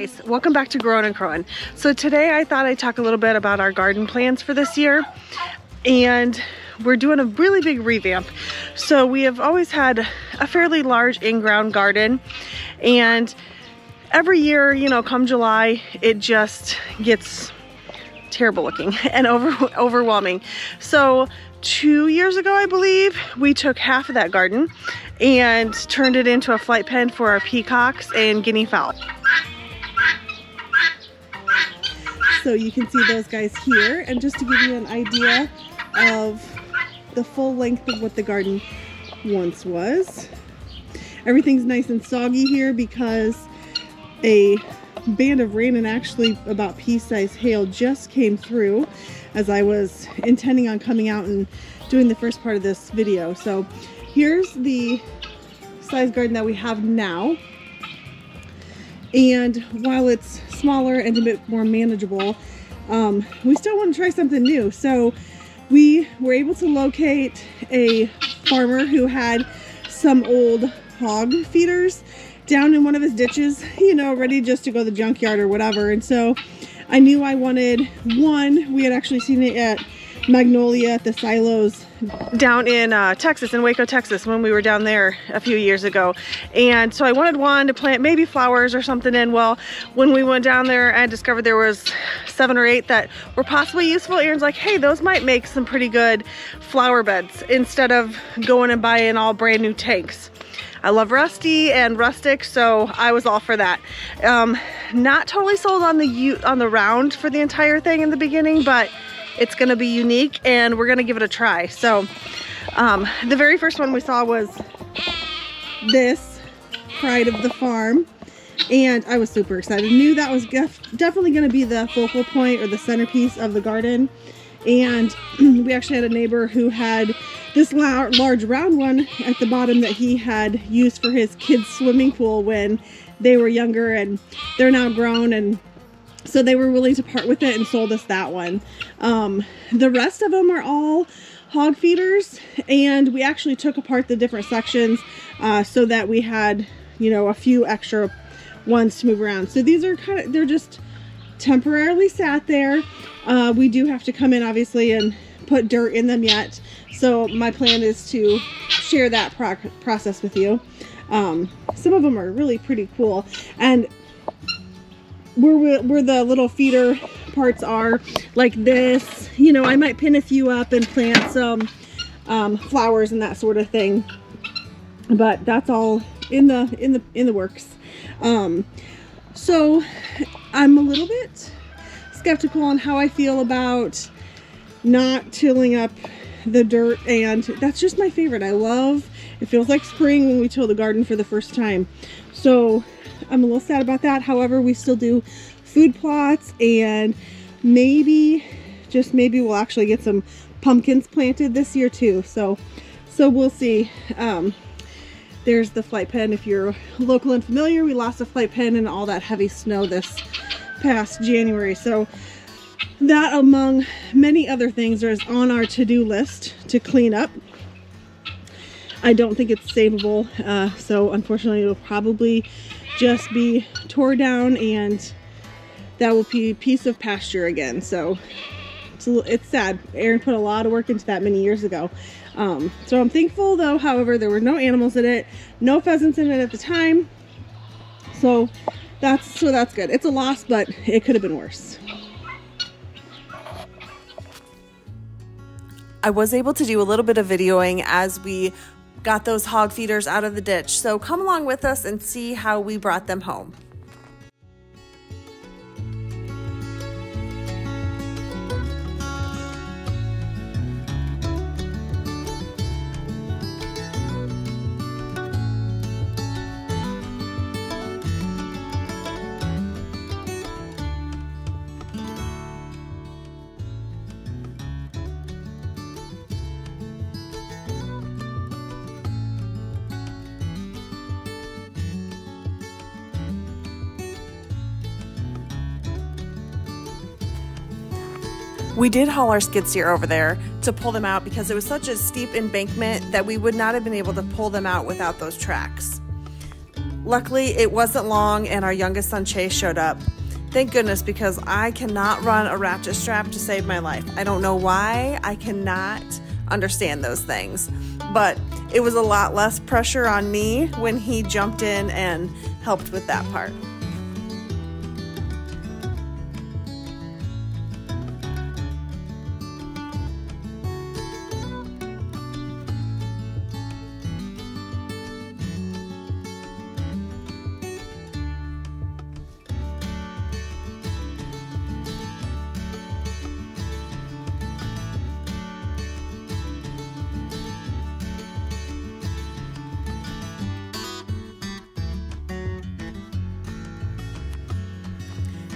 Guys, welcome back to Growin and Crowin. So today I thought I'd talk a little bit about our garden plans for this year. And we're doing a really big revamp. So we have always had a fairly large in-ground garden and every year, you know, come July, it just gets terrible looking and over overwhelming. So two years ago, I believe, we took half of that garden and turned it into a flight pen for our peacocks and guinea fowl. So you can see those guys here. And just to give you an idea of the full length of what the garden once was. Everything's nice and soggy here because a band of rain and actually about pea-sized hail just came through as I was intending on coming out and doing the first part of this video. So here's the size garden that we have now. And while it's smaller and a bit more manageable, um, we still want to try something new. So we were able to locate a farmer who had some old hog feeders down in one of his ditches, you know, ready just to go to the junkyard or whatever. And so I knew I wanted one. We had actually seen it at Magnolia at the silos down in uh, Texas, in Waco, Texas, when we were down there a few years ago. And so I wanted one to plant maybe flowers or something in. Well, when we went down there and discovered there was seven or eight that were possibly useful, Aaron's like, hey, those might make some pretty good flower beds instead of going and buying all brand new tanks. I love rusty and rustic, so I was all for that. Um, not totally sold on the on the round for the entire thing in the beginning, but it's gonna be unique and we're gonna give it a try. So um, the very first one we saw was this Pride of the Farm and I was super excited. Knew that was definitely gonna be the focal point or the centerpiece of the garden. And we actually had a neighbor who had this large round one at the bottom that he had used for his kids swimming pool when they were younger and they're now grown and so they were willing to part with it and sold us that one. Um, the rest of them are all hog feeders and we actually took apart the different sections uh, so that we had you know a few extra ones to move around. So these are kind of they're just temporarily sat there. Uh, we do have to come in obviously and put dirt in them yet. So my plan is to share that pro process with you. Um, some of them are really pretty cool. And where, where the little feeder parts are, like this, you know, I might pin a few up and plant some um, flowers and that sort of thing. But that's all in the in the in the works. Um, so I'm a little bit skeptical on how I feel about not tilling up the dirt and that's just my favorite. I love, it feels like spring when we till the garden for the first time. So I'm a little sad about that. However, we still do food plots and maybe, just maybe we'll actually get some pumpkins planted this year too. So, so we'll see. Um, there's the flight pen. If you're local and familiar, we lost a flight pen and all that heavy snow this past January. So that among many other things is on our to-do list to clean up. I don't think it's savable, uh, so unfortunately it'll probably just be tore down and that will be a piece of pasture again. So it's, it's sad. Aaron put a lot of work into that many years ago. Um, so I'm thankful though, however, there were no animals in it, no pheasants in it at the time. So that's, so that's good. It's a loss, but it could have been worse. I was able to do a little bit of videoing as we got those hog feeders out of the ditch. So come along with us and see how we brought them home. We did haul our skid steer over there to pull them out because it was such a steep embankment that we would not have been able to pull them out without those tracks. Luckily, it wasn't long and our youngest son Chase showed up. Thank goodness because I cannot run a ratchet strap to save my life. I don't know why. I cannot understand those things. But it was a lot less pressure on me when he jumped in and helped with that part.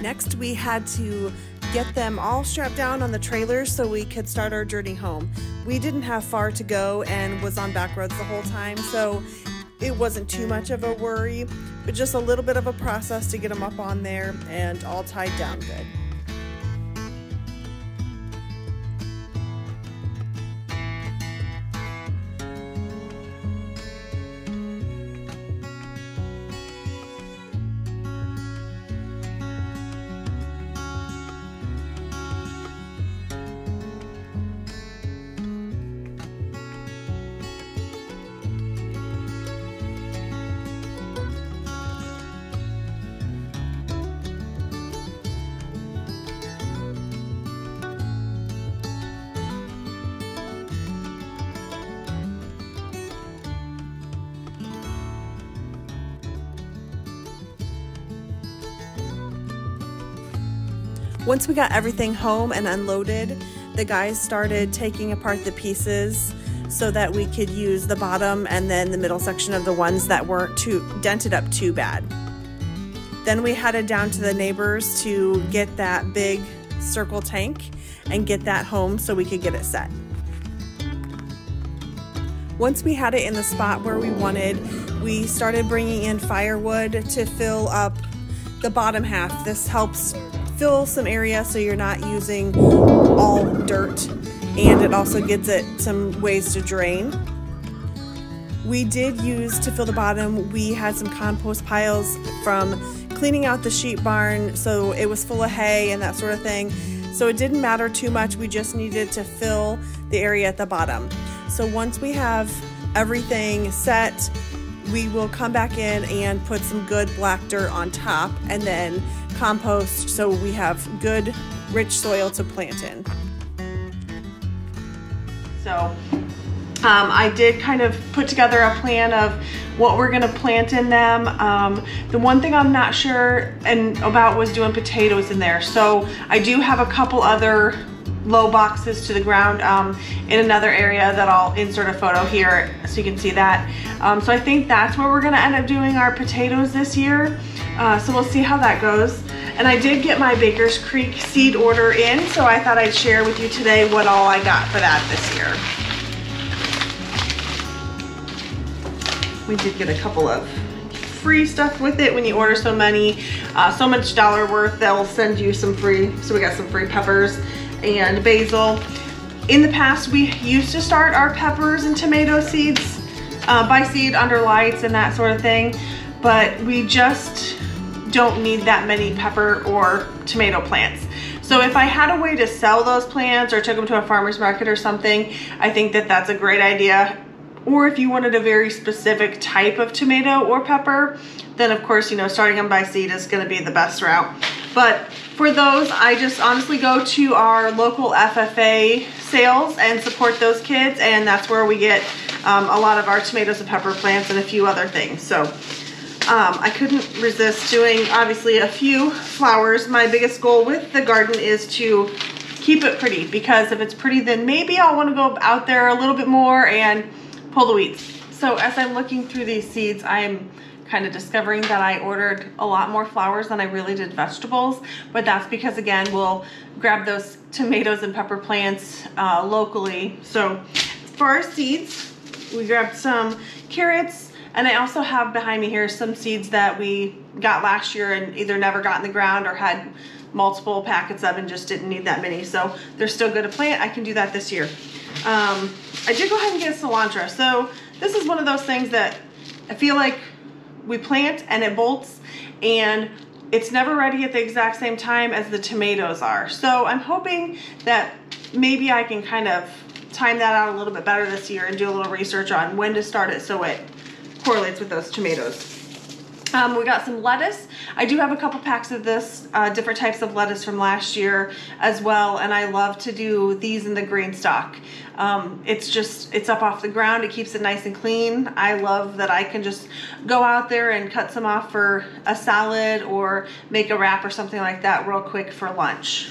Next, we had to get them all strapped down on the trailers so we could start our journey home. We didn't have far to go and was on back roads the whole time, so it wasn't too much of a worry, but just a little bit of a process to get them up on there and all tied down good. Once we got everything home and unloaded, the guys started taking apart the pieces so that we could use the bottom and then the middle section of the ones that weren't too dented up too bad. Then we headed down to the neighbors to get that big circle tank and get that home so we could get it set. Once we had it in the spot where we wanted, we started bringing in firewood to fill up the bottom half. This helps fill some area so you're not using all dirt and it also gives it some ways to drain. We did use to fill the bottom, we had some compost piles from cleaning out the sheep barn so it was full of hay and that sort of thing. So it didn't matter too much, we just needed to fill the area at the bottom. So once we have everything set, we will come back in and put some good black dirt on top and then compost so we have good rich soil to plant in. So um, I did kind of put together a plan of what we're gonna plant in them. Um, the one thing I'm not sure and about was doing potatoes in there. So I do have a couple other low boxes to the ground um, in another area that I'll insert a photo here so you can see that. Um, so I think that's where we're gonna end up doing our potatoes this year. Uh, so we'll see how that goes. And I did get my Baker's Creek seed order in, so I thought I'd share with you today what all I got for that this year. We did get a couple of free stuff with it when you order so many, uh, so much dollar worth, they'll send you some free, so we got some free peppers and basil. In the past, we used to start our peppers and tomato seeds uh, by seed under lights and that sort of thing, but we just don't need that many pepper or tomato plants. So if I had a way to sell those plants or took them to a farmer's market or something, I think that that's a great idea. Or if you wanted a very specific type of tomato or pepper, then of course, you know, starting them by seed is gonna be the best route. But for those, I just honestly go to our local FFA sales and support those kids and that's where we get um, a lot of our tomatoes and pepper plants and a few other things. So um, I couldn't resist doing obviously a few flowers. My biggest goal with the garden is to keep it pretty because if it's pretty then maybe I'll want to go out there a little bit more and pull the weeds. So as I'm looking through these seeds I'm kind of discovering that I ordered a lot more flowers than I really did vegetables but that's because again we'll grab those tomatoes and pepper plants uh, locally. So for our seeds we grabbed some carrots, and I also have behind me here some seeds that we got last year and either never got in the ground or had multiple packets of and just didn't need that many. So they're still good to plant. I can do that this year. Um, I did go ahead and get cilantro. So this is one of those things that I feel like we plant and it bolts and it's never ready at the exact same time as the tomatoes are. So I'm hoping that maybe I can kind of time that out a little bit better this year and do a little research on when to start it so it correlates with those tomatoes. Um, we got some lettuce. I do have a couple packs of this, uh, different types of lettuce from last year as well, and I love to do these in the GreenStalk. Um, it's just, it's up off the ground, it keeps it nice and clean. I love that I can just go out there and cut some off for a salad or make a wrap or something like that real quick for lunch.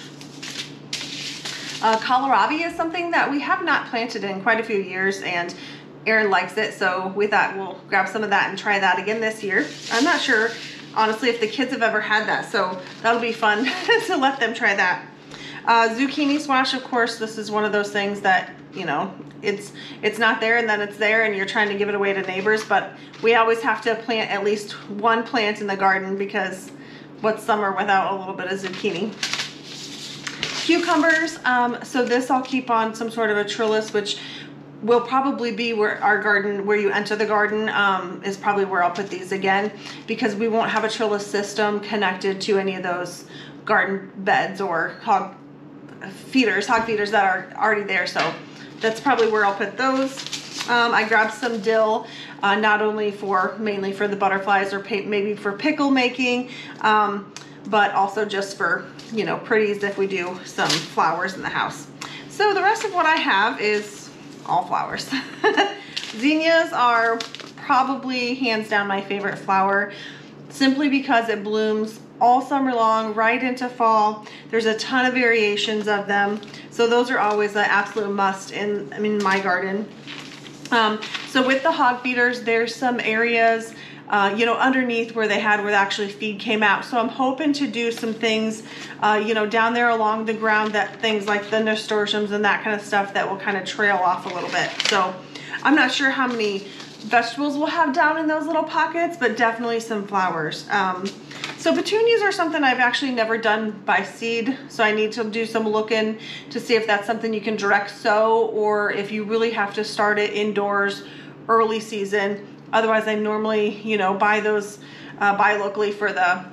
Uh, kohlrabi is something that we have not planted in quite a few years and Aaron likes it, so we thought we'll grab some of that and try that again this year. I'm not sure, honestly, if the kids have ever had that, so that'll be fun to let them try that. Uh, zucchini squash, of course, this is one of those things that, you know, it's it's not there and then it's there and you're trying to give it away to neighbors, but we always have to plant at least one plant in the garden because what's summer without a little bit of zucchini? Cucumbers, um, so this I'll keep on some sort of a trellis, which will probably be where our garden, where you enter the garden, um, is probably where I'll put these again because we won't have a trellis system connected to any of those garden beds or hog feeders, hog feeders that are already there. So that's probably where I'll put those. Um, I grabbed some dill, uh, not only for, mainly for the butterflies or maybe for pickle making, um, but also just for, you know, pretties if we do some flowers in the house. So the rest of what I have is all flowers. Zinnias are probably hands down my favorite flower simply because it blooms all summer long right into fall. There's a ton of variations of them. So those are always an absolute must in, in my garden. Um, so with the hog feeders, there's some areas uh, you know, underneath where they had where actually feed came out. So I'm hoping to do some things, uh, you know, down there along the ground that things like the nasturtiums and that kind of stuff that will kind of trail off a little bit. So I'm not sure how many vegetables we'll have down in those little pockets, but definitely some flowers. Um, so petunias are something I've actually never done by seed, so I need to do some looking to see if that's something you can direct sow or if you really have to start it indoors early season Otherwise, I normally, you know, buy those, uh, buy locally for the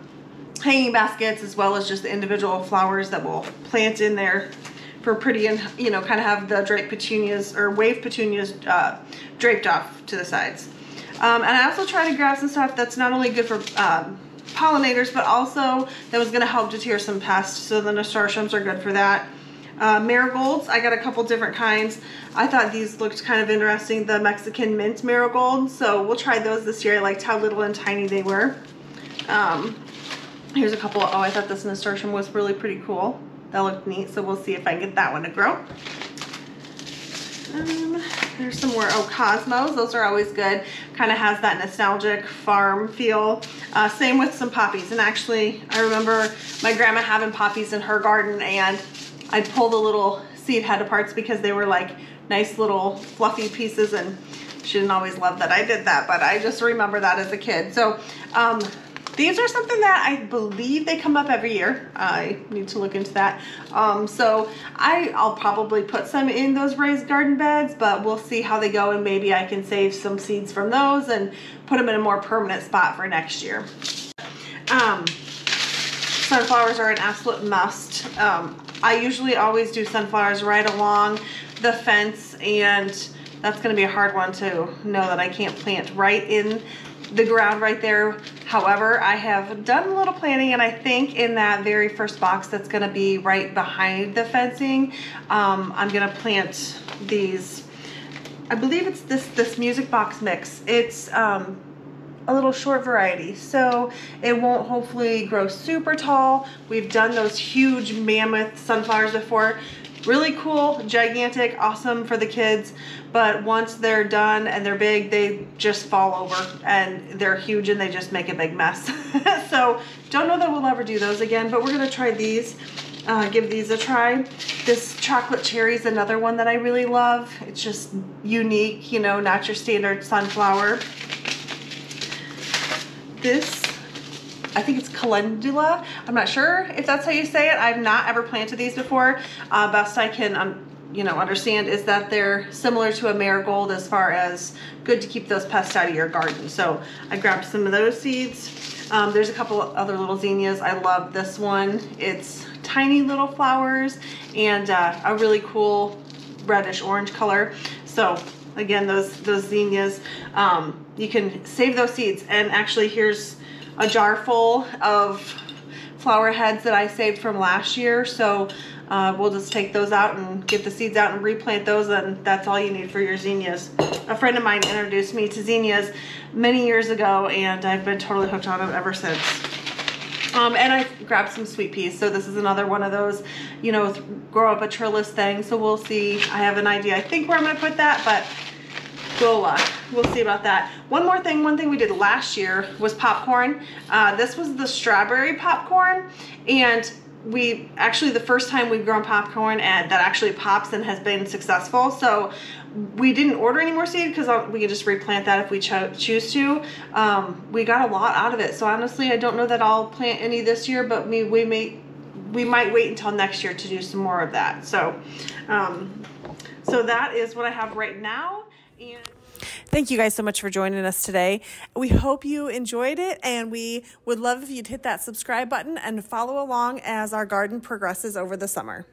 hanging baskets as well as just the individual flowers that we'll plant in there for pretty and, you know, kind of have the draped petunias or wave petunias uh, draped off to the sides. Um, and I also try to grab some stuff that's not only good for um, pollinators, but also that was going to help deter some pests. So the nasturtiums are good for that. Uh, marigolds, I got a couple different kinds. I thought these looked kind of interesting, the Mexican mint marigold. So we'll try those this year. I liked how little and tiny they were. Um, here's a couple. Oh, I thought this nasturtium was really pretty cool. That looked neat. So we'll see if I can get that one to grow. Um, there's some more, oh, Cosmos. Those are always good. Kind of has that nostalgic farm feel. Uh, same with some poppies. And actually, I remember my grandma having poppies in her garden and I'd pull the little seed head aparts because they were like nice little fluffy pieces and she didn't always love that I did that, but I just remember that as a kid. So um, these are something that I believe they come up every year. I need to look into that. Um, so I, I'll probably put some in those raised garden beds, but we'll see how they go and maybe I can save some seeds from those and put them in a more permanent spot for next year. Um, sunflowers are an absolute must. Um, I usually always do sunflowers right along the fence and that's going to be a hard one to know that I can't plant right in the ground right there. However, I have done a little planting and I think in that very first box that's going to be right behind the fencing, um, I'm going to plant these I believe it's this this music box mix. It's um, a little short variety. So it won't hopefully grow super tall. We've done those huge mammoth sunflowers before. Really cool, gigantic, awesome for the kids. But once they're done and they're big, they just fall over and they're huge and they just make a big mess. so don't know that we'll ever do those again, but we're gonna try these. Uh, give these a try. This chocolate cherry is another one that I really love. It's just unique, you know, not your standard sunflower this, I think it's calendula. I'm not sure if that's how you say it. I've not ever planted these before. Uh, best I can, um, you know, understand is that they're similar to a marigold as far as good to keep those pests out of your garden. So I grabbed some of those seeds. Um, there's a couple other little zinnias. I love this one. It's tiny little flowers and uh, a really cool reddish orange color. So again, those, those zinnias, um, you can save those seeds. And actually here's a jar full of flower heads that I saved from last year. So uh, we'll just take those out and get the seeds out and replant those and that's all you need for your zinnias. A friend of mine introduced me to zinnias many years ago and I've been totally hooked on them ever since. Um, and I grabbed some sweet peas. So this is another one of those, you know, grow up a trellis thing. So we'll see. I have an idea, I think where I'm gonna put that, but uh, we'll see about that. One more thing, one thing we did last year was popcorn. Uh, this was the strawberry popcorn and we actually the first time we've grown popcorn and that actually pops and has been successful. So we didn't order any more seed because uh, we could just replant that if we cho choose to. Um, we got a lot out of it. So honestly, I don't know that I'll plant any this year, but we, we may we might wait until next year to do some more of that. So, um, so that is what I have right now. And Thank you guys so much for joining us today. We hope you enjoyed it and we would love if you'd hit that subscribe button and follow along as our garden progresses over the summer.